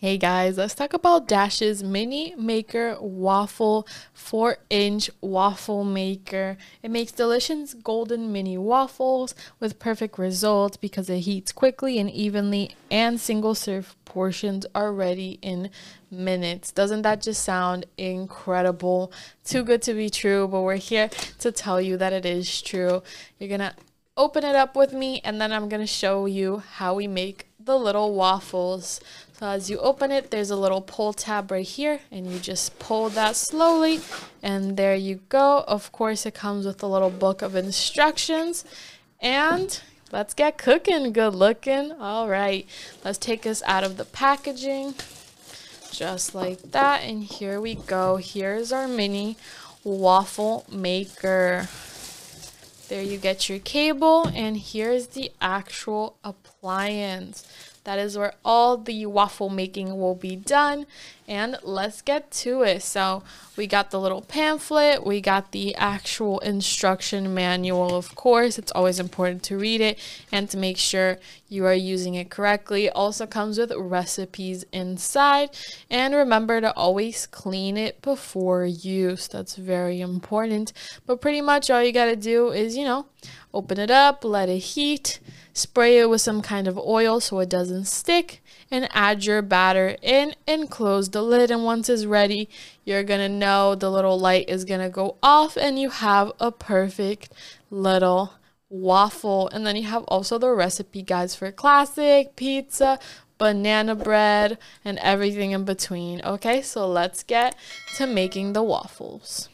Hey guys, let's talk about Dash's Mini Maker Waffle 4 inch waffle maker. It makes delicious golden mini waffles with perfect results because it heats quickly and evenly, and single serve portions are ready in minutes. Doesn't that just sound incredible? Too good to be true, but we're here to tell you that it is true. You're gonna open it up with me, and then I'm gonna show you how we make the little waffles. So as you open it, there's a little pull tab right here and you just pull that slowly and there you go. Of course, it comes with a little book of instructions and let's get cooking. Good looking. All right, let's take this out of the packaging just like that. And here we go. Here's our mini waffle maker. There you get your cable and here's the actual appliance. That is where all the waffle making will be done. And let's get to it. So we got the little pamphlet. We got the actual instruction manual, of course. It's always important to read it and to make sure you are using it correctly. Also comes with recipes inside. And remember to always clean it before use. That's very important. But pretty much all you got to do is, you know, open it up, let it heat Spray it with some kind of oil so it doesn't stick and add your batter in and close the lid. And once it's ready, you're to know the little light is to go off and you have a perfect little waffle. And then you have also the recipe guides for classic, pizza, banana bread, and everything in between. Okay, so let's get to making the waffles.